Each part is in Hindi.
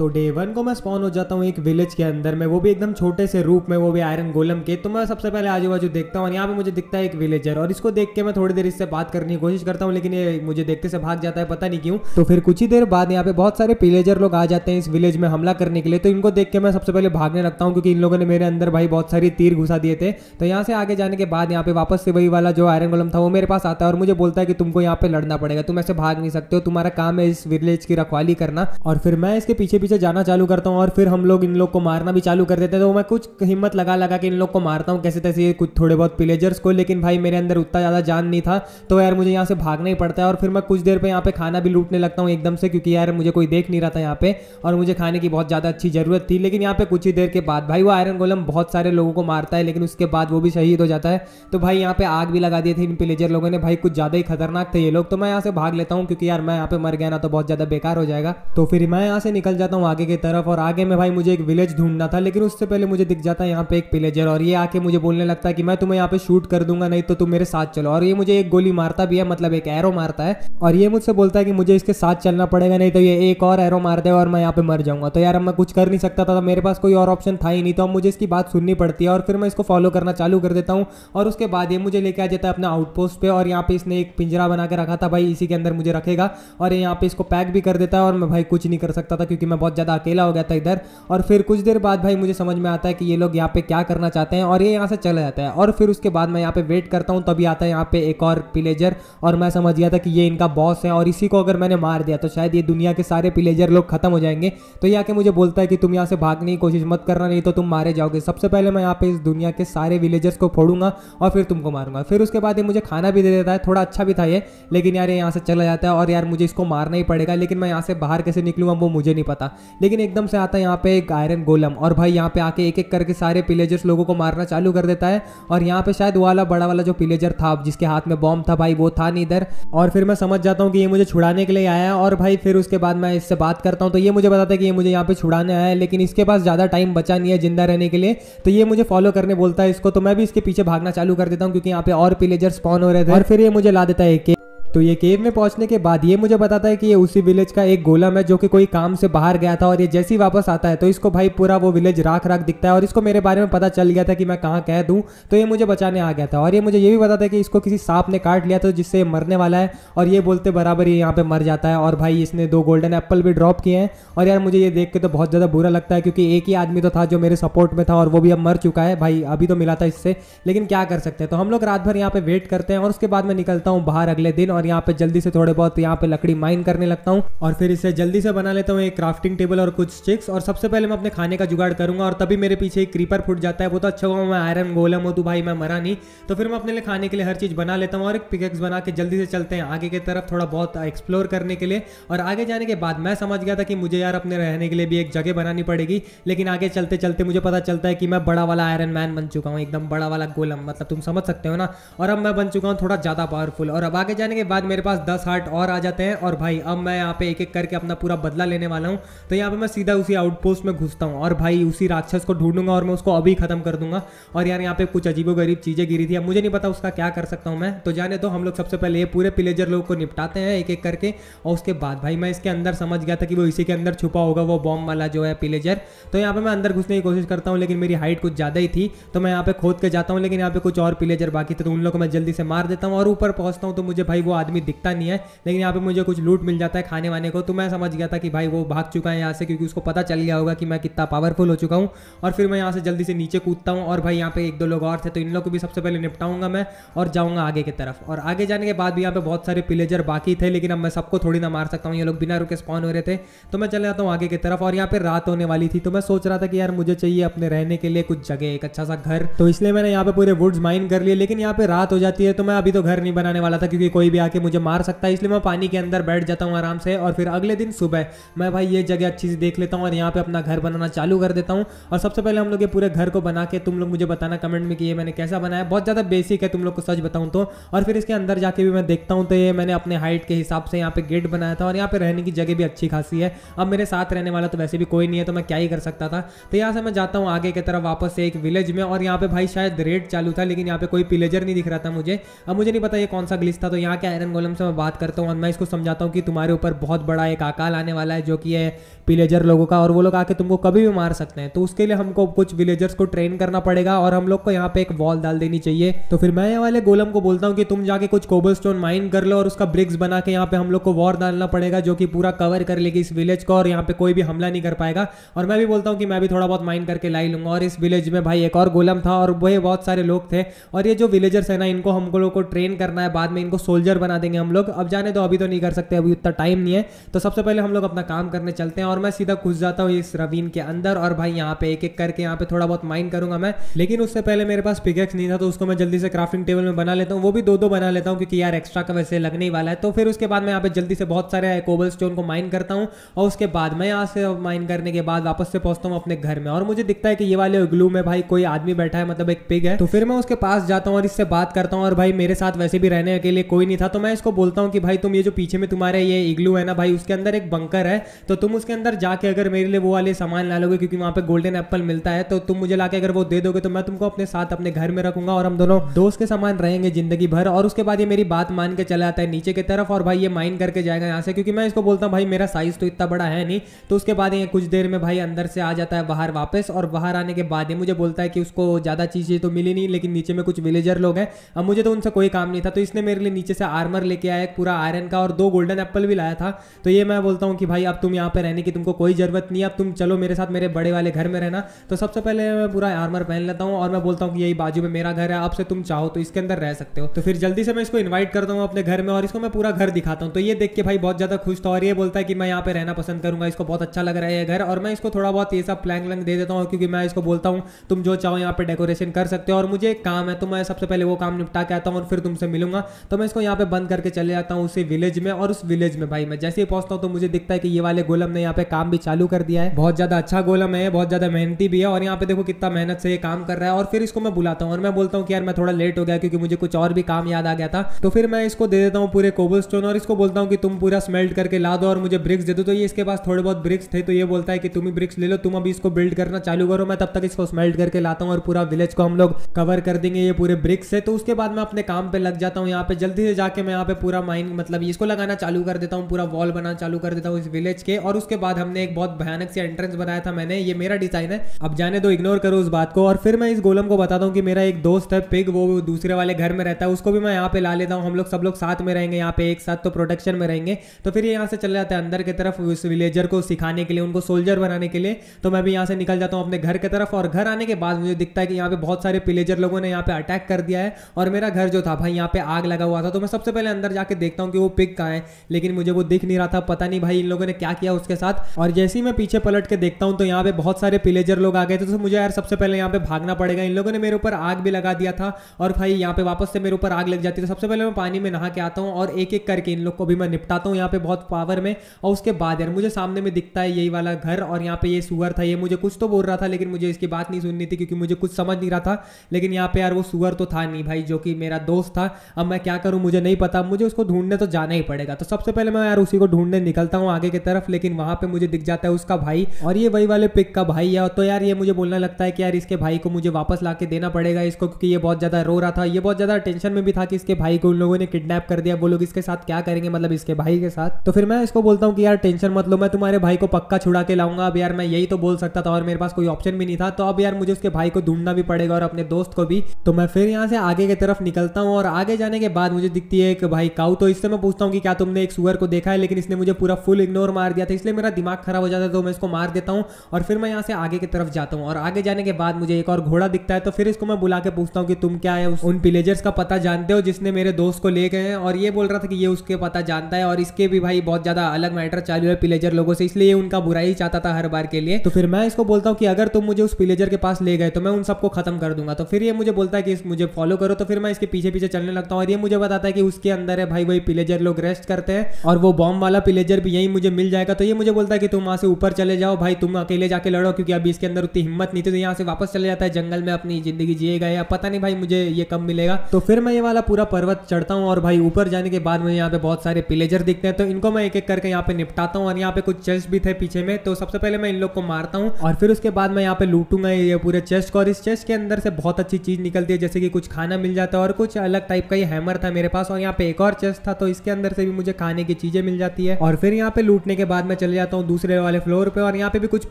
तो डे वन को मैं स्पॉन हो जाता हूँ एक विलेज के अंदर में। वो भी एकदम छोटे से रूप में, वो भी आयरन गोलम के। तो मैं सबसे पहले आजू बाजू देखता हूँ यहाँ पे मुझे दिखता है एक विलेजर और इसको देख के मैं थोड़ी देर इससे बात करने की कोशिश करता हूँ, लेकिन ये मुझे देखते से भाग जाता है, पता नहीं क्यों। तो फिर कुछ ही देर बाद यहाँ पे बहुत सारे विलेजर लोग आ जाते हैं इस विलेज में हमला करने के लिए। तो इनको देख के मैं सबसे पहले भागने लगता हूँ, क्योंकि इन लोगों ने मेरे अंदर भाई बहुत सारी तीर घुसा दिए थे। तो यहाँ से आगे जाने के बाद यहाँ पे वापस से वही वाला जो आयरन गोलम था, वो मेरे पास आता है और मुझे बोलता है कि तुमको यहाँ पे लड़ना पड़ेगा। तुम ऐसे भाग नहीं सकते हो, तुम्हारा काम है इस विलेज की रखवाली करना। और फिर मैं इसके पीछे पीछे जाना चालू करता हूँ और फिर हम लोग इन लोग को मारना भी चालू कर देते हैं। तो मैं कुछ हिम्मत लगा लगा के इन लोग को मारता हूँ। कैसे तैसे कुछ थोड़े बहुत पिलेजर्स को, लेकिन भाई मेरे अंदर उतना ज़्यादा जान नहीं था। तो यार मुझे यहाँ से भागना ही पड़ता है और फिर मैं कुछ देर पर यहाँ पे खाना भी लूटने लगता हूँ एकदम से, क्योंकि यार मुझे कोई देख नहीं रहा था यहाँ पे और मुझे खाने की बहुत ज़्यादा अच्छी ज़रूरत थी। लेकिन यहाँ पे कुछ ही देर के बाद भाई वो आयरन गोलम बहुत सारे लोगों को मारता है, लेकिन उसके बाद वो भी शहीद हो जाता है। तो भाई यहाँ पे आग भी लगा दिए थे इन पिलेजर लोगों ने। भाई कुछ ज़्यादा ही खतरनाक थे ये लोग। तो मैं यहाँ से भाग लेता हूँ, क्योंकि यार मैं यहाँ पे मर गया ना तो बहुत ज़्यादा बेकार हो जाएगा। तो फिर मैं यहाँ से निकल जाता हूँ। आगे की तरफ़ और आगे में भाई मुझे एक विलेज ढूंढना था, लेकिन उससे पहले मुझे दिख जाता है यहाँ पे एक पिलेजर और ये आके मुझे बोलने लगता है कि मैं तुम्हें यहाँ पे शूट कर दूँगा, नहीं तो तुम मेरे साथ चलो। और ये मुझे एक गोली मारता भी है मतलब एक एरो मारता है, और ये मुझसे बोलता है कि मुझे इसके साथ चलना पड़ेगा, नहीं तो ये एक और एरो मार दे और मैं यहाँ पे मर जाऊँगा। तो यार मैं कुछ कर नहीं सकता था, मेरे पास कोई और ऑप्शन था ही नहीं तो अब मुझे इसकी बात सुननी पड़ती है, और फिर मैं इसको फॉलो करना चालू कर देता हूँ, और उसके बाद ये मुझे लेके आ जाता है अपने आउटपोस्ट पे, और यहाँ पे इसने एक पिंजरा बना के रखा था भाई, इसी के अंदर मुझे रखेगा, और यहाँ पे इसको पैक भी कर देता है, और मैं भाई कुछ नहीं कर सकता था, क्योंकि मैं ज़्यादा अकेला हो गया था इधर और फिर कुछ देर बाद भाई मुझे समझ में आता है कि ये लोग यहाँ पे क्या करना चाहते हैं और ये यहाँ से चला जाता है। और फिर उसके बाद मैं यहाँ पे वेट करता हूँ, तभी आता है यहाँ पे एक और पिलेजर और मैं समझ गया था कि ये इनका बॉस है और इसी को अगर मैंने मार दिया तो शायद ये दुनिया के सारे पिलेजर लोग खत्म हो जाएँगे। तो ये आके मुझे बोलता है कि तुम यहाँ से भागने की कोशिश मत करना, नहीं तो तुम मारे जाओगे। सबसे पहले मैं यहाँ पे इस दुनिया के सारे विलेजर्स को फोड़ूँगा और फिर तुमको मारूँगा। फिर उसके बाद ये मुझे खाना भी दे देता है, थोड़ा अच्छा भी था ये, लेकिन यार ये यहाँ से चला जाता है और यार मुझे इसको मारना ही पड़ेगा, लेकिन मैं यहाँ से बाहर कैसे निकलूँगा वो मुझे नहीं पता। लेकिन एकदम से आता है यहाँ पे एक आयरन गोलम और भाई यहाँ पे आके एक एक करके सारे पिलेजर्स लोगों को मारना चालू कर देता है और यहाँ पे शायद वो वाला बड़ा वाला जो पिलेजर था, जिसके हाथ में बॉम्ब था भाई, वो था नहीं इधर। और फिर मैं समझ जाता हूँ कि ये मुझे छुड़ाने के लिए आया और भाई फिर उसके बाद मैं इससे बात करता हूँ। तो ये मुझे बताता है कि ये मुझे यहाँ पे छुड़ाने आया है, लेकिन इसके पास ज़्यादा टाइम बचा नहीं है ज़िंदा रहने के लिए। तो ये मुझे फॉलो करने बोलता है इसको तो मैं भी इसके पीछे भागना चालू कर देता हूँ क्योंकि यहाँ पे और पिलेजर स्पॉन हो रहे थे। और फिर ये मुझे ला देता है एक तो ये केव में पहुँचने के बाद ये मुझे बताता है कि ये उसी विलेज का एक गोलम है जो कि कोई काम से बाहर गया था और ये जैसे ही वापस आता है तो इसको भाई पूरा वो विलेज राख राख दिखता है और इसको मेरे बारे में पता चल गया था कि मैं कहाँ कह दूँ। तो ये मुझे बचाने आ गया था और ये मुझे ये भी बताता है कि इसको किसी सांप ने काट लिया था जिससे मरने वाला है और ये बोलते बराबर ये यहाँ पर मर जाता है और भाई इसने दो गोल्डन एप्पल भी ड्रॉप किए हैं और यार मुझे ये देख के तो बहुत ज़्यादा बुरा लगता है क्योंकि एक ही आदमी तो था जो मेरे सपोर्ट में था और वो भी अब मर चुका है। भाई अभी तो मिला था इससे, लेकिन क्या कर सकते हैं? तो हम लोग रात भर यहाँ पे वेट करते हैं और उसके बाद मैं निकलता हूँ बाहर अगले दिन और यहाँ पे जल्दी से थोड़े बहुत यहाँ पे लकड़ी माइन करने लगता हूँ। और फिर इसे जल्दी से बना लेता हूँ एक क्राफ्टिंग टेबल और कुछ स्टिक्स और सबसे पहले मैं अपने खाने का जुगाड़ करूँगा और तभी मेरे पीछे एक क्रीपर फुट जाता है। वो तो अच्छा हुआ, मैं आयरन गोलम हो तो भाई मैं मरा नहीं। तो फिर मैं अपने लिए खाने के लिए हर चीज़ बना लेता हूँ और एक पिकेक्स बना के जल्दी से चलते हैं आगे की तरफ़ थोड़ा बहुत एक्सप्लोर करने के लिए। और आगे जाने के बाद मैं समझ गया था कि मुझे यार अपने रहने के लिए भी एक जगह बनानी पड़ेगी। लेकिन आगे चलते चलते मुझे पता चलता है कि मैं बड़ा वाला आयरन मैन बन चुका हूँ, एकदम बड़ा वाला गोलम मतलब तुम समझ सकते हो ना। और अब मैं बन चुका हूँ थोड़ा ज़्यादा पावरफुल और अब आगे जाने के बाद मेरे पास दस हार्ट और आ जाते हैं और भाई, अब मैं यहाँ पे एक एक करके अपना पूरा बदला लेने वाला हूँ। तो यहाँ पे मैं सीधा उसी आउटपोस्ट में घुसता हूँ और भाई, उसी राक्षस को ढूंढूँगा और मैं उसको अभी खत्म कर दूँगा। और यार, यहाँ पे कुछ अजीबो गरीब चीज़ें गिरी थी। अब मुझे नहीं पता उसका क्या कर सकता हूँ मैं। तो जाने तो हम लोग सबसे पहले ये पूरे पिलेजर लोग को निपटाते हैं एक एक करके। और उसके बाद भाई, मैं इसके अंदर समझ गया था कि वो इसी के अंदर छुपा होगा, वो बॉम्ब वाला जो है पिलेजर तो यहाँ पे मैं अंदर घुसने की कोशिश करता हूँ, लेकिन मेरी हाइट कुछ ज़्यादा ही थी। तो मैं यहाँ पे खोद के जाता हूँ, लेकिन यहाँ पे कुछ और पिलेजर बाकी थे तो उन लोग को मैं जल्दी से मार देता हूँ। और ऊपर पहुँचता हूँ तो मुझे भाई वो आदमी दिखता नहीं है, लेकिन यहाँ पे मुझे कुछ लूट मिल जाता है खाने वाने को तो मैं समझ गया था कि भाई वो भाग चुका है यहाँ से, क्योंकि उसको पता चल गया होगा कि मैं कितना पावरफुल हो चुका हूँ। और फिर मैं यहाँ से जल्दी से नीचे कूदता हूँ, और भाई यहाँ पे एक दो लोग और थे तो इन लोग को भी सबसे पहले निपटाऊँगा मैं, और जाऊँगा आगे की तरफ़। और आगे जाने के बाद भी यहाँ पे बहुत सारे पिलेजर बाकी थे, लेकिन अब मैं सबको थोड़ी ना मार सकता हूँ, ये लोग बिना रुके स्पॉन हो रहे थे। तो मैं चले जाता हूँ आगे की तरफ़, और यहाँ पे रात होने वाली थी तो मैं सोच रहा था कि यार मुझे चाहिए अपने रहने के लिए कुछ जगह, एक अच्छा सा घर। तो इसलिए मैंने यहाँ पे पूरे वुड्स माइन कर लिए, लेकिन यहाँ पे रात हो जाती है तो मैं अभी तो घर नहीं बनाने वाला था, क्योंकि कोई भी आके मुझे मार सकता है, इसलिए मैं पानी के अंदर बैठ जाता हूँ आराम से और फिर अगले दिन सुबह मैं भाई ये जगह अच्छी से देख लेता हूँ और यहाँ पे अपना घर बनाना चालू कर देता हूँ। और सबसे पहले हम लोग ये पूरे घर को बना के तुम लोग मुझे बताना कमेंट में कि ये मैंने कैसा बनाया। बहुत ज़्यादा बेसिक है तुम लोग को सच बताऊँ तो। और फिर इसके अंदर जाके भी मैं देखता हूँ तो ये मैंने अपने हाइट के हिसाब से यहाँ पे गेट बनाया था और यहाँ पे रहने की जगह भी अच्छी खासी है। अब मेरे साथ रहने वाला तो वैसे भी कोई नहीं है तो मैं क्या ही कर सकता था। तो यहाँ से मैं जाता हूँ आगे की तरफ़ वापस से एक विलेज में और यहाँ पे भाई शायद रेड चालू था, लेकिन यहाँ पे कोई पिलेजर नहीं दिख रहा था मुझे। अब मुझे नहीं पता ये कौन सा ग्लिच था तो यहाँ क्या आयरन गोलम से मैं बात करता हूँ और मैं इसको समझाता हूँ कि तुम्हारे ऊपर बहुत बड़ा एक अकाल आने वाला है जो कि है विलेजर लोगों का और वो लोग आके तुमको कभी भी मार सकते हैं। तो उसके लिए हमको कुछ विलेजर्स को ट्रेन करना पड़ेगा और हम लोग को यहाँ पे एक वॉल डाल देनी चाहिए। तो फिर मैं ये वाले गोलम को बोलता हूँ कि तुम जाके कुछ कोबल स्टोन माइन कर लो और उसका ब्रिक्स बना के यहाँ पे हम लोग को वॉर डालना पड़ेगा जो कि पूरा कवर कर लेगी इस विलेज को और यहाँ पे कोई भी हमला नहीं कर पाएगा। और मैं भी बोलता हूँ कि मैं भी थोड़ा बहुत माइन करके लाई लूँगा और इस विलेज में भाई एक और गोलम था और वही बहुत सारे लोग थे और ये जो विलेजर्स है ना, इनको हम लोग को ट्रेन करना है, बाद में इनको सोल्जर बना देंगे हम लोग। अब जाने तो अभी तो नहीं कर सकते, अभी उतना टाइम नहीं है। तो सबसे पहले हम लोग अपना काम करने चलते हैं और मैं सीधा घुस जाता हूँ इस रवीन के अंदर और भाई यहाँ पे एक एक करके यहाँ पे थोड़ा बहुत माइन करूँगा मैं। लेकिन उससे पहले मेरे पास पिकेक्स नहीं था तो उसको मैं जल्दी से क्राफ्टिंग टेबल में बना लेता हूँ। वो भी दो दो बना लेता हूँ, क्योंकि यार एक्स्ट्रा का वैसे लगने ही वाला है। तो फिर उसके बाद मैं यहाँ पे जल्दी से बहुत सारे कोबल स्टोन को माइन करता हूँ और उसके बाद मैं यहाँ से माइन करने के बाद वापस से पहुँचता हूँ अपने घर में। और मुझे दिखता है कि ये वाले ग्लू में भाई कोई आदमी बैठा है मतलब एक पिग है। तो फिर मैं उसके पास जाता हूँ और इससे बात करता हूँ और भाई मेरे साथ वैसे भी रहने के लिए कोई नहीं था तो मैं इसको बोलता हूँ कि भाई तुम ये जो पीछे में तुम्हारे ये इग्लू है ना भाई, उसके अंदर एक बंकर है तो तुम उसके अंदर जाके अगर मेरे लिए वो वाले सामान ला लोगे, क्योंकि वहाँ पे गोल्डन एप्पल मिलता है तो तुम मुझे लाके अगर वो दे दोगे तो मैं तुमको अपने साथ अपने घर में रखूँगा और हम दोनों दोस्त के समान रहेंगे ज़िंदगी भर। और उसके बाद ये मेरी बात मान के चला आता है नीचे की तरफ़, और भाई ये माइन करके जाएगा यहाँ से, क्योंकि मैं इसको बोलता हूँ, भाई मेरा साइज़ तो इतना बड़ा है नहीं तो उसके बाद ये कुछ देर में भाई अंदर से आ जाता है बाहर वापस, और बाहर आने के बाद ये मुझे बोलता है कि उसको ज़्यादा चीज़ें तो मिली नहीं, लेकिन नीचे में कुछ विलेजर लोग हैं। अब मुझे तो उनसे कोई काम नहीं था तो इसने मेरे लिए नीचे से आर्मर लेके आया पूरा आयरन का और दो गोल्डन एप्पल भी लाया था। तो ये मैं बोलता हूँ कि भाई, अब तुम यहाँ पे रहने की तुमको कोई ज़रूरत नहीं है। अब तुम चलो मेरे साथ, मेरे बड़े वाले घर में रहना। तो सबसे पहले मैं पूरा आर्मर पहन लेता हूँ और मैं बोलता हूँ कि यही बाजू में मेरा घर है। आपसे तुम चाहो तो इसके अंदर रह सकते हो। तो फिर जल्दी से मैं इसको इन्वाइट करता हूँ अपने घर में और इसको मैं पूरा घर दिखाता हूँ। तो ये देख के भाई बहुत ज़्यादा खुश था और ये बोलता है कि मैं यहाँ पे रहना पसंद करूँगा। इसको बहुत अच्छा लग रहा है ये घर और मैं इसको थोड़ा बहुत ये सब प्लैंग व्लैंग दे देता हूँ क्योंकि मैं इसको बोलता हूँ, तुम जो चाहो यहाँ पे डेकोरेशन कर सकते हो और मुझे एक काम है तो मैं सबसे पहले वो काम निपटा के आता हूँ और फिर तुमसे मिलूँगा। तो मैं इसको यहाँ पे बंद करके चले जाता हूँ उसी विलेज में और उस विलेज में भाई मैं जैसे ही पहुँचता हूँ तो मुझे दिखता है कि ये वाले गोलम ने यहाँ पे काम भी चालू कर दिया है। बहुत ज़्यादा अच्छा गोलम है, बहुत ज़्यादा मेहनती भी है और यहाँ पे देखो कितना मेहनत से ये काम कर रहा है और फिर इसको मैं बुलाता हूँ और मैं बोलता हूँ कि यार मैं थोड़ा लेट हो गया क्योंकि मुझे कुछ और भी काम याद आ गया था। तो फिर मैं इसको दे देता हूँ पूरे कोबल और इसको बोलता हूँ कि तुम पूरा स्मेल्ट करके ला दो और मुझे ब्रिक्स दे दो। तो ये इसके पास थोड़े बहुत ब्रिक्स थे तो ये बोलता है कि तुम ही ब्रिक्स ले लो, तुम अभी इसको बिल्ड करना चालू करो, मैं तब तक इसको स्मेल्ट करके लाता हूँ और पूरा विलेज को हम लोग कवर कर देंगे ये पूरे ब्रिक्स से। तो उसके बाद मैं अपने काम पे लग जाता हूँ यहाँ पे। जल्दी से जाके मैं यहाँ पे पूरा माइन मतलब इसको लगाना चालू कर देता हूँ, पूरा वॉल बनाना चालू कर देता हूँ इस विलेज के। और उसके बाद हमने एक बहुत भयानक सी एंट्रेंस बनाया था मैंने। ये मेरा डिज़ाइन है। अब जाने दो इग्नोर करो उस बात को। और फिर मैं इस गोलम को बताता हूँ कि मेरा एक दोस्त है पिग वो दूसरे वाले घर में रहता है। उसको भी मैं यहाँ पे ला लेता हूँ। हम लोग सब लोग साथ में रहेंगे यहाँ पे, एक साथ तो प्रोटेक्शन में रहेंगे। तो फिर ये यहाँ से चले जाते हैं अंदर की तरफ़ उस विलेजर को सिखाने के लिए, उनको सोल्जर बनाने के लिए। तो मैं भी यहाँ से निकल जाता हूँ अपने घर की तरफ़। और घर आने के बाद मुझे दिखता है कि यहाँ पे बहुत सारे पिलेजर लोगों ने यहाँ पे अटैक कर दिया है। और मेरा घर जो था भाई, यहाँ पे आग लगा हुआ था। तो मैं सबसे पहले अंदर जाके देखता हूँ कि वो पिग कहाँ है, लेकिन मुझे वो दिख नहीं रहा था, पता नहीं भाई इन लोगों ने क्या किया उसके साथ। और जैसे ही मैं पीछे पलट के देखता हूँ तो यहाँ पे बहुत सारे पिलेजर लोग आ गए थे तो मुझे यार सबसे पहले यहाँ पे भागना पड़ेगा। इन लोगों ने मेरे ऊपर आग भी लगा दिया था, और भाई यहाँ पे वापस से मेरे ऊपर आग लग जाती है। तो सबसे पहले मैं पानी में नहा के आता हूँ, और एक एक करके इन लोग को भी मैं निपटाता हूँ यहाँ पे बहुत पावर में। और उसके बाद यार मुझे सामने में दिखता है यही वाला घर, और यहाँ पे ये सुअर था, ये मुझे कुछ तो बोल रहा था, लेकिन मुझे इसकी बात नहीं सुननी थी, क्योंकि मुझे कुछ समझ नहीं रहा था। लेकिन यहाँ पे यार वो सुअर तो था नहीं भाई, जो कि मेरा दोस्त था। अब मैं क्या करूँ, मुझे नहीं पता, मुझे उसको ढूँढने तो जाना ही पड़ेगा। तो सबसे पहले मैं यार उसी को ढूँढने निकलता हूँ आगे की तरफ़, लेकिन वहाँ पे मुझे दिख जाता है उसका भाई, और ये वही वाले पिक का भाई है। तो यार ये मुझे बोलना लगता है कि यार इसके भाई को मुझे वापस ला देना पड़ेगा इसको, क्योंकि ये बहुत ज़्यादा रो रहा था। ये बहुत ज़्यादा टेंशन में भी था कि इसके भाई को उन लोगों ने किडनैप कर दिया। वो लोग इसके साथ क्या करेंगे मतलब इसके भाई के साथ? तो फिर मैं इसको बोलता हूँ कि यार टेंशन मत लो, मैं तुम्हारे भाई को पक्का छुड़ा के लाऊँगा। अब यार मैं यही तो बोल सकता था और मेरे पास कोई ऑप्शन भी नहीं था। तो अब यार मुझे उसके भाई को ढूंढना भी पड़ेगा और अपने दोस्त को भी। तो मैं फिर यहाँ से आगे की तरफ़ निकलता हूँ और आगे जाने के बाद मुझे दिखती है एक भाई काउ तो इससे मैं पूछता हूँ कि क्या तुमने एक सुअर को देखा है, लेकिन इसने मुझे पूरा फुल इग्नोर मार दिया था, इसलिए मेरा दिमाग खराब हो जाता है तो मैं इसको मार देता हूँ और फिर मैं यहाँ से आगे की तरफ़ जाता हूँ। और आगे जाने के बाद मुझे एक और घोड़ा दिखता है तो फिर इसको मैं बुला के पूछता हूँ कि तुम क्या है उन विलेजर्स का पता जानते हो जिसने मेरे दोस्त को ले गए हैं? और ये बोल रहा था कि ये उसके पता जानता है, और इसके भी भाई बहुत ज़्यादा अलग मैटर चालू है पिलेजर लोगों से, इसलिए उनका बुरा ही चाहता था हर बार के लिए। तो फिर मैं इसको बोलता हूँ कि अगर तुम मुझे उस पिलेजर के पास ले गए तो मैं उन सबको खत्म कर दूँगा। तो फिर ये मुझे बोलता है कि मुझे फॉलो करो तो फिर मैं इसके पीछे पीछे चलने लगता हूँ, और ये मुझे बताता है कि उसके अंदर है, भाई वही पिलेजर लोग रेस्ट करते हैं और वो बॉम्ब वाला पिलेजर भी यही मुझे मिल जाएगा। तो ये मुझे बोलता है कि तुम वहाँ से ऊपर चले जाओ, भाई तुम अकेले जाके लड़ो, क्योंकि अभी इसके अंदर उतनी हिम्मत नहीं थी तो यहाँ से वापस चले जाता है, जंगल में अपनी ज़िंदगी जिएगा या पता नहीं भाई मुझे ये कब मिलेगा। तो फिर मैं ये वाला पूरा पर्वत चढ़ता हूँ और भाई ऊपर जाने के बाद मुझे यहाँ पे बहुत सारे पिलेजर दिखते हैं। तो इनको मैं एक एक करके यहाँ पे निपटाता हूँ और यहाँ पे कुछ चेस्ट भी थे पीछे में तो सबसे पहले मैं इन लोग को मारता हूँ और फिर उसके बाद मैं यहाँ पे लूटूँगा ये पूरे चेस्ट को और इस चेस्ट के अंदर से बहुत अच्छी चीज़ निकलती है, जैसे कि कुछ खाना मिल जाता है और कुछ अलग टाइप का ये हैमर था मेरे पास और यहाँ पे एक और चेस्ट था तो इसके अंदर से भी मुझे खाने की चीज़ें मिल जाती है। और फिर यहाँ पे लूटने के बाद मैं चले जाता हूँ दूसरे वाले फ्लोर पे और यहाँ पे भी कुछ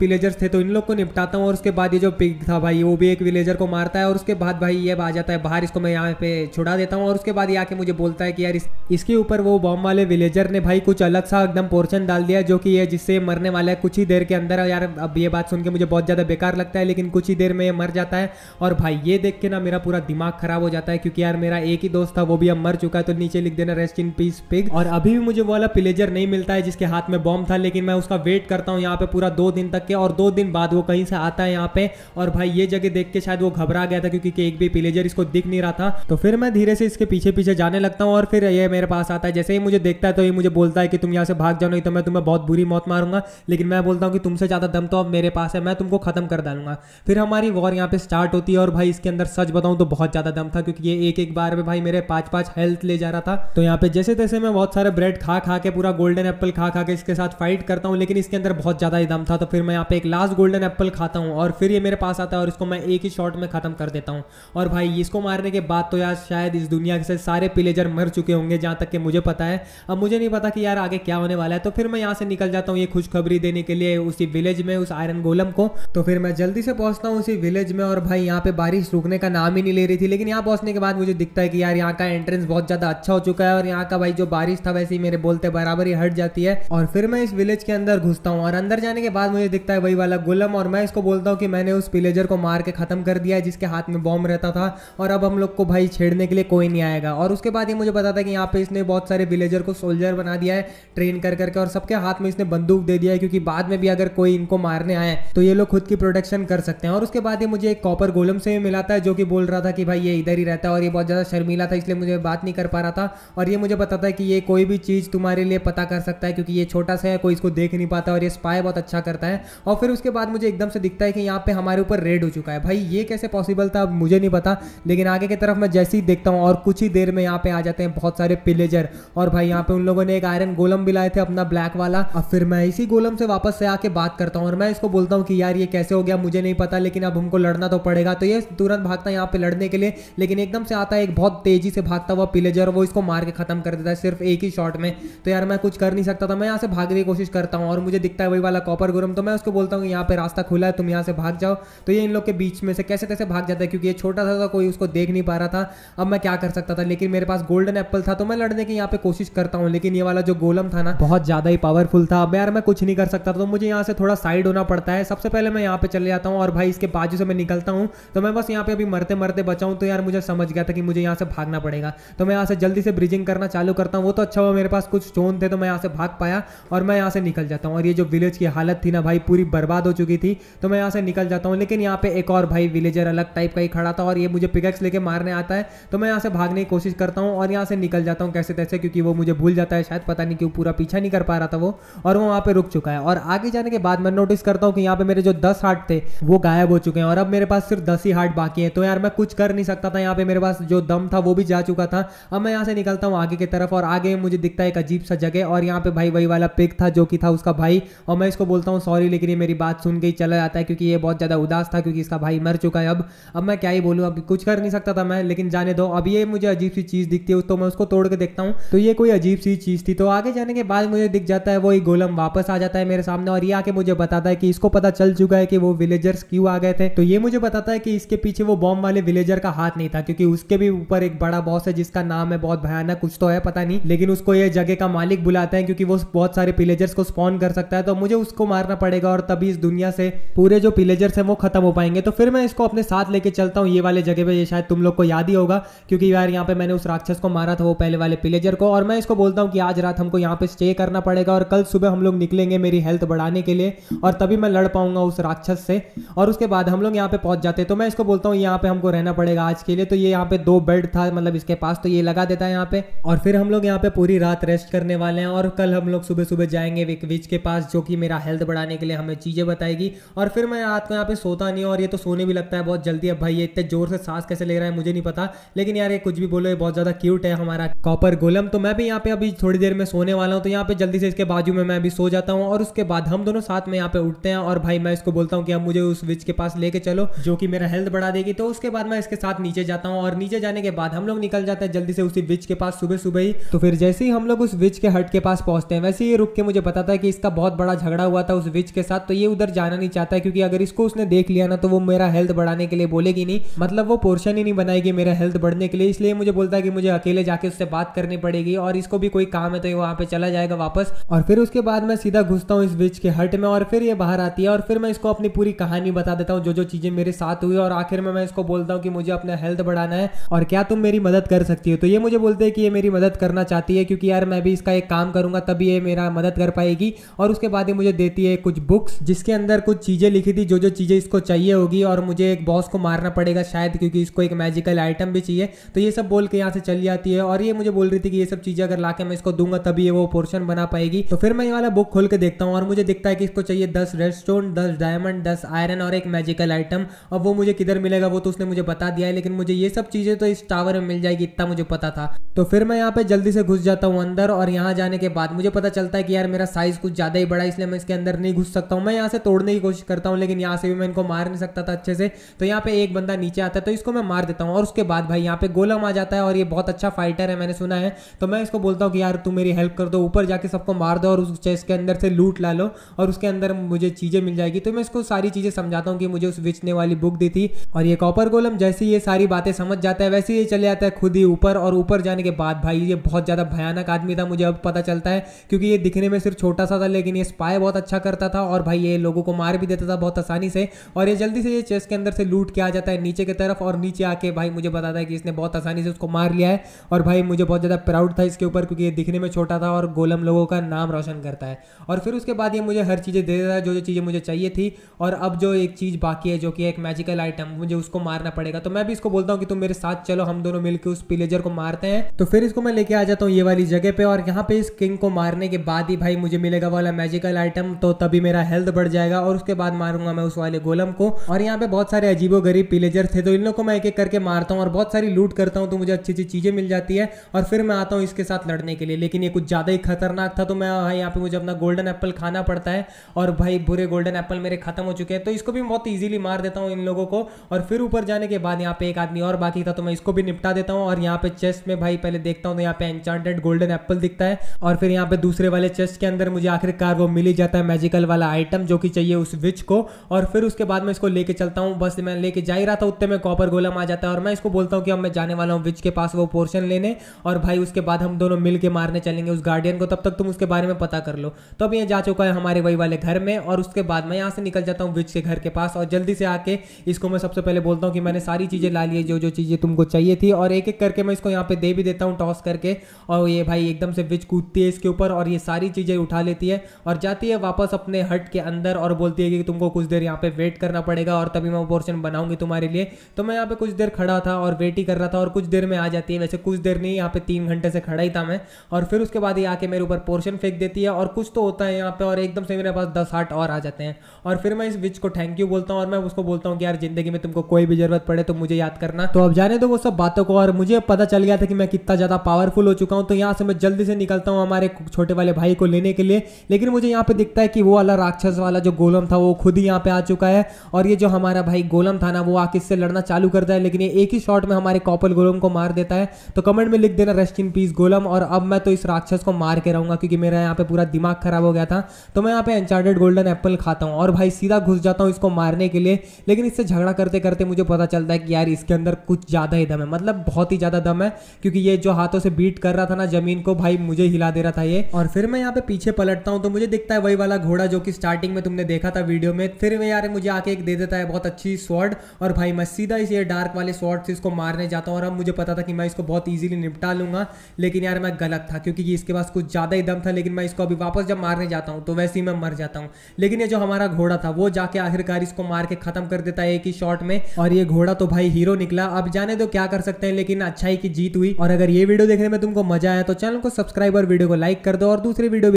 विलेजर्स थे तो इन लोग को निपटाता हूँ। और उसके बाद ये जो पिग था भाई, वो भी एक विलेजर को मारता है और उसके बाद भाई ये आ जाता है बाहर, इसको मैं यहाँ पे छुड़ा देता हूँ। और उसके बाद ये आके मुझे बोलता है कि यार इसके ऊपर वो बॉम्ब वाले विलेजर ने भाई कुछ अलग सा एकदम पोर्शन डाल दिया जो कि जिससे मरने वाला है। कुछ ही देर के अंदर यार, अब ये बात सुन के मुझे बहुत ज़्यादा बेकार लगता है, लेकिन कुछ ही देर में ये मर जाता है। और भाई ये देख के ना मेरा पूरा दिमाग खराब हो जाता है, क्योंकि यार मेरा एक ही दोस्त था, वो भी अब मर चुका है तो नीचे लिख देना रेस्ट इन पीस पिग और अभी भी मुझे वो वाला पिलेजर नहीं मिलता है जिसके हाथ में बॉम्ब था, लेकिन मैं उसका वेट करता हूँ यहाँ पे पूरा दो दिन तक के, और दो दिन बाद वो कहीं से आता है यहाँ पे। और भाई, ये जगह देख के शायद वो घबरा गया था, क्योंकि एक भी पिलेजर इसको दिख नहीं रहा था। तो फिर मैं धीरे से इसके पीछे पीछे जाने लगता हूँ, और फिर ये मेरे पास आता है। जैसे ही मुझे देखता है तो ये मुझे बोलता है कि तुम यहाँ से भाग जाओ, नहीं तो मैं तुम्हें बहुत बुरी मौत मारूँगा। लेकिन मैं बोलता हूँ कि तुमसे ज़्यादा दम तो अब मेरे पास है, मैं तुमको खत्म कर डालूँगा। फिर हमारी वॉर यहाँ पे स्टार्ट होती है, और भाई इसके अंदर सच बताऊँ तो बहुत ज़्यादा दम था, क्योंकि ये एक एक बार में भाई मेरे पाँच पाँच हेल्थ ले जा रहा था। तो यहाँ पे जैसे तैसे मैं बहुत सारे ब्रेड खा खा के, पूरा गोल्डन एप्पल खा खा के इसके साथ फाइट करता हूँ, लेकिन इसके अंदर बहुत ज़्यादा ही दम था। तो फिर मैं यहाँ पे एक लास्ट गोल्डन एप्पल खाता हूँ और फिर ये मेरे पास आता है और इसको मैं एक ही शॉट में खत्म कर देता हूँ। और भाई, इसको मारने के बाद तो यार शायद इस दुनिया से सारे पिलेजर मर चुके होंगे, जहाँ तक कि मुझे पता है। अब मुझे नहीं पता कि यार आगे क्या होने वाला है। तो फिर मैं यहाँ से निकल जाता हूँ ये खुशखबरी देने के लिए उसी विलेज में, उस आयरन गोलम को। तो फिर मैं जल्दी से पहुँचता हूँ उसी विलेज में और भाई, यहाँ पे बारिश रुकने का नाम ही नहीं ले रही थी। लेकिन यहाँ पहुँचने के बाद मुझे दिखता है कि यार यहाँ का एंट्रेंस बहुत ज़्यादा अच्छा हो चुका है और यहाँ का भाई जो बारिश था वैसे ही मेरे बोलते बराबर ही हट जाती है। और फिर मैं इस विलेज के अंदर घुसता हूँ और अंदर जाने के बाद मुझे दिखता है वही वाला गुलम और मैं इसको बोलता हूँ कि मैंने उस विलेजर को मार के खत्म कर दिया है जिसके हाथ में बॉम्ब रहता था और अब हम लोग को भाई छेड़ने के लिए कोई नहीं आएगा। और उसके बाद ये मुझे बताता है कि यहाँ पे इसने बहुत सारे विलेजर को सोल्जर बना दिया है ट्रेन कर करके और सबके हाथ में इसने बंदूक दे दिया है क्योंकि बाद में भी अगर कोई इनको मारने आए तो ये लोग खुद की प्रोटेक्शन कर सकते हैं। और उसके बाद ये मुझे एक कॉपर गोलम से मिलाता है जो कि बोल रहा था कि भाई ये इधर ही रहता है और ये बहुत ज़्यादा शर्मीला था इसलिए मुझे बात नहीं कर पा रहा था और ये मुझे बताता है कि ये कोई भी चीज़ तुम्हारे लिए पता कर सकता है क्योंकि ये छोटा सा है, कोई इसको देख नहीं पाता और ये स्पाई बहुत अच्छा करता है। और फिर उसके बाद मुझे एकदम से दिखता है कि यहाँ पे हमारे ऊपर रेड हो चुका है। भाई, ये कैसे पॉसिबल था? मुझे नहीं पता, लेकिन आगे की तरफ़ मैं जैसे ही देखता हूँ और कुछ ही देर में यहाँ पे आ जाते हैं बहुत सारे पिलेजर और भाई, यहाँ पे उन लोगों ने एक आयरन गोलम भी लाए थे अपना ब्लैक वाला। अब फिर मैं इसी गोलम से वापस से आके बात करता हूँ और मैं इसको बोलता हूँ कि यार, ये कैसे हो गया? मुझे नहीं पता, लेकिन अब हमको लड़ना तो पड़ेगा। तो ये तुरंत भागता है यहाँ पे लड़ने के लिए, लेकिन एकदम से आता है एक बहुत तेज़ी से भागता हुआ पिलेजर वो इसको मार के खत्म कर देता है सिर्फ़ एक ही शॉट में। तो यार मैं कुछ कर नहीं सकता था मैं यहाँ से भागने की कोशिश करता हूँ और मुझे दिखता है वही वाला कॉपर गुरम तो मैं उसको बोलता हूँ यहाँ पे रास्ता खुला है तुम यहाँ से भाग जाओ। तो ये इन लोग के बीच में से कैसे कैसे भाग जाता है क्योंकि ये छोटा सा था कोई उसको देख नहीं पा रहा था अब मैं क्या कर सकता था? लेकिन मेरे पास गोल्डन एप्पल था तो मैं लड़ने की यहाँ पे कोशिश करता हूँ लेकिन ये वाला जो गोलम था ना बहुत ज़्यादा ही पावरफुल था। अब यार मैं कुछ नहीं कर सकता तो मुझे यहाँ से थोड़ा साइड होना पड़ता है। सबसे पहले मैं यहाँ पे चले जाता हूँ और भाई इसके बाजू से मैं निकलता हूँ तो मैं बस यहाँ पे अभी मरते मरते बचाऊँ तो यार मुझे समझ गया था कि मुझे यहाँ से भागना पड़ेगा। तो मैं यहाँ से जल्दी से ब्रिजिंग करना चालू करता हूँ। वो तो अच्छा हुआ, मेरे पास कुछ स्टोन थे तो मैं यहाँ से भाग पाया और मैं यहाँ से निकल जाता हूँ। और ये जो विलेज की हालत थी ना भाई, पूरी बर्बाद हो चुकी थी तो मैं यहाँ से निकल जाता हूँ। लेकिन यहाँ पे एक और भाई विलेजर अलग टाइप का ही खड़ा था और ये मुझे पिकेक्स लेके मारने आता है तो मैं यहाँ से भागने की कोशिश करता हूँ और यहाँ से निकल जाता हूँ कैसे तैसे, क्योंकि वो मुझे भूल जाता है, शायद पता नहीं क्यों पूरा पीछा नहीं कर पा रहा था वो, और वो वहाँ पर रुक चुका है। और आगे जाने के बाद मैं नोटिस करता हूँ कि यहाँ पे मेरे जो दस हार्ट थे, वो गायब हो चुके हैं और अब मेरे पास सिर्फ़ दस ही हार्ट बाकी है। तो यार मैं कुछ कर नहीं सकता था, यहाँ पे मेरे पास जो दम था वो भी जा चुका था। अब मैं यहाँ से निकलता हूँ आगे की तरफ़ और आगे मुझे दिखता है एक अजीब सा जगह और यहाँ पे भाई वही वाला पिक था जो कि था उसका भाई। और मैं इसको बोलता हूँ सॉरी लेकिन ये मेरी बात सुन के ही चला जाता है क्योंकि ये बहुत ज़्यादा उदास था क्योंकि इसका भाई मर चुका है अब। अब मैं क्या ही बोलूँ, अब कुछ कर नहीं सकता था मैं, लेकिन जाने दो। अब ये मुझे अजीब सी चीज़ दिखती है तो मैं उसको तोड़ के देखता हूँ। तो ये कोई अजीब सी चीज़ थी। तो आगे जाने के बाद मुझे दिख जाता है वही गोलम वापस आ जाता है मेरे सामने और ये आके मुझे बताता है कि इसको पता चल चुका है कि वो विलेजर्स क्यों आ गए थे। तो ये मुझे बताता है कि इसके पीछे वो बॉम्ब वाले विलेजर का हाथ नहीं था, क्योंकि उसके भी ऊपर एक बड़ा बॉस है जिसका नाम है बहुत भयानक कुछ तो है, पता नहीं। लेकिन उसको ये जगह का मालिक बुलाते हैं क्योंकि वो बहुत सारे पिलेजर्स को स्पॉन कर सकता है। तो मुझे उसको मारना पड़ेगा और तभी इस दुनिया से पूरे जो पिलेजर्स हैं वो खत्म हो पाएँगे। तो फिर मैं इसको अपने साथ लेके चलता हूँ ये वाले जगह पे। ये शायद तुम लोग को याद ही होगा, क्योंकि यार यहाँ पे मैंने उस राक्षस को मारा था, वो पहले वाले पिलेजर को। और मैं इसको बोलता हूँ कि आज रात हमको यहाँ पे स्टे करना पड़ेगा और कल सुबह हम लोग निकलेंगे मेरी हेल्थ बढ़ाने के लिए और तभी मैं लड़ पाऊँगा उस राक्षस से। और उसके बाद हम लोग यहाँ पे पहुँच जाते तो मैं इसको बोलता हूँ, यहाँ पे हमको रहना पड़ेगा आज के लिए। तो ये यहाँ पे दो बेड था मतलब इसके पास। तो ये लगा देता है यहाँ पे। और फिर हम लोग यहाँ पे पूरी रात रेस्ट करने वाले हैं और कल हम लोग सुबह सुबह जाएँगे विक विच के पास, जो कि मेरा हेल्थ बढ़ाने के लिए हमें चीज़ें बताएगी। और फिर मैं रात को यहाँ पे सोता नहीं और ये तो सोने भी लगता है बहुत जल्दी। अब भाई ये इतने ज़ोर से सांस कैसे ले रहा है मुझे नहीं पता। लेकिन यार ये कुछ भी बोलो, ये बहुत ज़्यादा क्यूट है हमारा कॉपर गोलम तो मैं भी यहाँ पे अभी थोड़ी देर में सोने वाला हूँ तो यहाँ पे जल्दी से इसके बाजू में मैं अभी सो जाता हूँ और उसके बाद हम दोनों साथ में यहाँ पे उठते हैं। और भाई मैं इसको बोलता हूँ कि अब मुझे उस विच के पास लेके चलो, जो कि मेरा हेल्थ बढ़ा देगी। तो उसके बाद मैं इसके साथ नीचे जाता हूँ और नीचे जाने के बाद हम लोग निकल जाते हैं जल्दी से उसी उसी विच के पास सुबह सुबह ही तो फिर जैसे ही हम लोग उस विच के हट के पास पहुँचते हैं, वैसे ये रुक के मुझे बताता है कि इसका बहुत बड़ा झगड़ा हुआ था उस विच के साथ तो ये उधर जाना नहीं चाहता क्योंकि अगर इसको उसने देख लिया ना तो वो मेरा हेल्थ बढ़ाने के लिए बोलेगी नहीं। मतलब वो पोर्शन ही नहीं बनाएगी मेरा हेल्थ बढ़ने के लिए, इसलिए मुझे बोलता है कि मुझे अकेले जाके उससे बात करनी पड़ेगी, और इसको भी कोई काम है तो ये वहाँ पे चला जाएगा वापस। और फिर उसके बाद मैं सीधा घुसता हूँ इस विच के हट में, और फिर ये बाहर आती है, और फिर मैं इसको अपनी पूरी कहानी बता देता हूँ जो जो चीज़ें मेरे साथ हुई, और आखिर में मैं इसको बोलता हूँ कि मुझे अपना हेल्थ बढ़ाना है, और क्या तुम मेरी मदद कर सकती हो? तो ये मुझे बोलते हैं कि ये मेरी मदद करना चाहती है, क्योंकि यार मैं भी इसका एक काम करूँगा, तभी ये मेरा मदद कर पाएगी। और उसके बाद ये मुझे देती है कुछ बुक्स जिसके अंदर कुछ चीज़ें लिखी थी जो जो चीज़ें इसको चाहिए होगी, और मुझे एक बॉस को मारना पड़ेगा शायद, क्योंकि इसको एक मैजिकल आइटम भी चाहिए। तो ये सब बोल के यहाँ से चल जाती है, और ये मुझे बोल रही थी कि ये सब चीज़ें अगर लाके मैं इसको दूँगा, तभी ये वो पोर्शन बना पाएगी। तो फिर मैं ये वाला बुक खोल के देखता हूँ, और मुझे दिखता है कि इसको चाहिए दस रेड स्टोन दस डायमंड दस आयरन और एक मैजिकल आइटम और वो मुझे किधर मिलेगा वो तो उसने मुझे बता दिया है, लेकिन मुझे ये सब चीज़ें तो इस टावर में मिल जाएगी, इतना मुझे पता था। तो फिर मैं यहाँ पे जल्दी से घुस जाता हूँ अंदर और यहाँ जाने के बाद मुझे पता चलता है कि यार मेरा साइज़ कुछ ज़्यादा ही बड़ा इसलिए मैं इसके अंदर नहीं घुस सकता हूँ। मैं यहाँ से तोड़ने की कोशिश करता हूँ, लेकिन यहाँ से भी मैं इनको मार नहीं सकता था अच्छे से। तो यहाँ पे एक बंदा नीचे आता है तो इसको मैं मार देता हूँ। और उसके बाद भाई यहाँ पे गोलम आ जाता है और ये बहुत अच्छा फाइटर है, मैंने सुना है। तो मैं इसको बोलता हूँ कि यार तू मेरी हेल्प कर दो, ऊपर जाके सबको मार दो और उस चेस्ट के अंदर से लूट ला लो और उसके अंदर मुझे चीज़ें मिल जाएगी। तो मैं इसको सारी चीज़ें समझाता हूँ कि मुझे उस बेचने वाली बुक दी थी और ये कॉपर गोलम जैसे ये सारी बातें समझ जाता है, वैसे ये चले जाता है खुद ही ऊपर और ऊपर जाने के बाद भाई, ये बहुत ज़्यादा भयानक आदमी था मुझे अब पता चलता है, क्योंकि ये दिखने में सिर्फ़ छोटा सा था, लेकिन ये स्पाई बहुत अच्छा करता था और भाई ये लोगों को मार भी देता था बहुत आसानी से और ये जल्दी से ये चेस्ट के अंदर से लूट के आ जाता है, नीचे की तरफ़ और नीचे आके भाई मुझे बताता है कि इसने बहुत आसानी से उसको मार लिया है और भाई मुझे बहुत ज़्यादा प्राउड था इसके ऊपर क्योंकि ये दिखने में छोटा था और गोलम लोगों का नाम रोशन करता है और फिर उसके बाद ये मुझे हर चीज़ें दे देता है जो जो चीज़ें मुझे चाहिए थी और अब जो एक चीज़ बाकी है, जो कि एक मैजिकल आइटम मुझे उसको मारना पड़ेगा। तो मैं भी इसको बोलता हूँ कि तुम मेरे साथ चलो, हम दोनों मिलकर उस पिलेजर को मारते हैं तो फिर इसको मैं लेके आ जाता हूँ ये वाली जगह पे और यहाँ पे इस किंग को मारने के बाद ही भाई मुझे मिलेगा वाला मैजिकल आइटम तो तभी मेरा हेल्थ बढ़ जाएगा और उसके बाद मारूँगा मैं उस वाले गोलम को। और यहाँ पे बहुत सारे अजीबो गरीब पिलेजर थे तो इन लोग को मैं एक एक करके मारता हूँ और बहुत सारी लूट करता हूँ तो मुझे अच्छी अच्छी चीज़ें मिल जाती है और फिर मैं आता हूँ इसके साथ लड़ने के लिए। लेकिन ये कुछ ज़्यादा ही खतरनाक था तो मैं यहाँ पे मुझे अपना गोल्डन एप्पल खाना पड़ता है और भाई बुरे गोल्डन एप्पल मेरे खत्म हो चुके हैं तो इसको भी बहुत ईजिली मार देता हूँ इन लोगों को। और फिर ऊपर जाने के बाद यहाँ पे एक आदमी और बाकी था तो मैं इसको भी निपटा देता हूँ और यहाँ पे चेस्ट में, भाई, पहले देखता हूँ तो यहाँ पे एनचांटेड गोल्डन एप्पल दिखता है और फिर यहाँ पे दूसरे वाले चेस्ट के अंदर मुझे आखिरकार वो मिल ही जाता है मैजिकल वाला आइटम जो कि चाहिए उस विच को और फिर उसके बाद मैं इसको लेके चलता हूँ। बस मैं लेके जा ही रहा था उतने में कॉपर गोलम आ जाता है और मैं इसको बोलता हूँ कि अब मैं जाने वाला हूँ विच के पास वो पोर्शन लेने और भाई, उसके बाद हम दोनों मिल मारने चलेंगे उस गार्डियन को। तब तक तुम उसके बारे में पता कर लो। तो अब ये जा चुका है हमारे वही वाले घर में और उसके बाद मैं यहाँ से निकल जाता हूँ विच के घर के पास और जल्दी से आके इसको मैं सबसे पहले बोलता हूँ कि मैंने सारी चीज़ें ला ली जो जो चीज़ें तुमको चाहिए थी और एक एक करके मैं इसको यहाँ पे दे भी देता हूँ टॉस करके। और ये भाई एकदम से विच कूदती है इसके ऊपर और ये सारी चीज़ें उठा लेती है और जाती है वापस अपने हट के अंदर और बोलती है कि तुमको कुछ देर यहाँ पे वेट करना पड़ेगा और तभी मैं पोर्शन बनाऊँगी तुम्हारे लिए। तो मैं यहाँ पे कुछ देर खड़ा था और वेट ही कर रहा था और कुछ देर में आ जाती है। वैसे कुछ देर नहीं, यहाँ पे तीन घंटे से खड़ा ही था मैं। और फिर उसके बाद ये आके मेरे ऊपर पोर्शन फेंक देती है और कुछ तो होता है यहाँ पे और एकदम से मेरे पास दस आठ और आ जाते हैं। और फिर मैं इस विच को थैंक यू बोलता हूँ और मैं उसको बोलता हूँ कि यार ज़िंदगी में तुमको कोई भी ज़रूरत पड़े तो मुझे याद करना। तो अब जाने दो वो सब बातों को और मुझे पता चल गया था कि मैं कितना ज़्यादा पावरफुल हो चुका हूँ तो यहाँ से मैं जल्दी से निकलता हूँ हमारे छोटे वाले भाई को लेने के लिए। लेकिन मुझे यहाँ पे दिखता है कि वो वाला राक्षस वाला जो गोलम था, वो खुद ही यहाँ पे आ चुका है। और ये जो हमारा भाई गोलम था ना, वो आके इससे लड़ना चालू करता है, लेकिन ये एक ही शॉट में हमारे कॉपल गोलम को मार देता है। तो कमेंट में लिख देना रेस्ट इन पीस गोलम। और अब मैं तो इस राक्षस को मार के रहूँगा, क्योंकि मेरा यहाँ पे पूरा दिमाग खराब हो गया था। तो मैं यहाँ पे अनचार्टेड गोल्डन एप्पल खाता हूँ। और भाई सीधा घुस जाता हूँ इसको मारने के लिए। लेकिन इससे झगड़ा करते करते मुझे पता चलता है कि यार इसके अंदर कुछ ज़्यादा ही दम है। मतलब बहुत ही ज़्यादा दम है। क्योंकि ये जो हाथों से बीट कर रहा था ना ज़मीन को, भाई मुझे हिला दे रहा था ये। और फिर मैं यहाँ पे पीछे पलटता हूँ तो मुझे दिखता है वही वाला घोड़ा जो कि स्टार्टिंग में तुमने देखा था वीडियो में। फिर मैं यार मुझे आके एक दे देता है बहुत अच्छी स्वॉर्ड और भाई मैं सीधा इस ये डार्क वाले स्वॉर्ड से इसको मारने जाता हूँ, और अब मुझे पता था कि मैं इसको बहुत ईजिली निपटा लूँगा। लेकिन यार मैं गलत था, क्योंकि इसके पास कुछ ज़्यादा ही दम था, लेकिन मैं इसको अभी वापस जब मारने जाता हूँ तो वैसे ही मैं मर जाता हूँ। लेकिन ये जो हमारा घोड़ा था, वो जाके आखिरकार इसको मार के खत्म कर देता है एक ही शॉट में। और ये घोड़ा तो भाई हीरो निकला। अब जाने दो क्या कर सकते हैं, लेकिन अच्छाई की जीत हुई। और अगर ये वीडियो देखने में तुमको मज़ा आया तो चैनल को सब्सक्राइब और वीडियो को लाइक कर दो और दूसरी वीडियो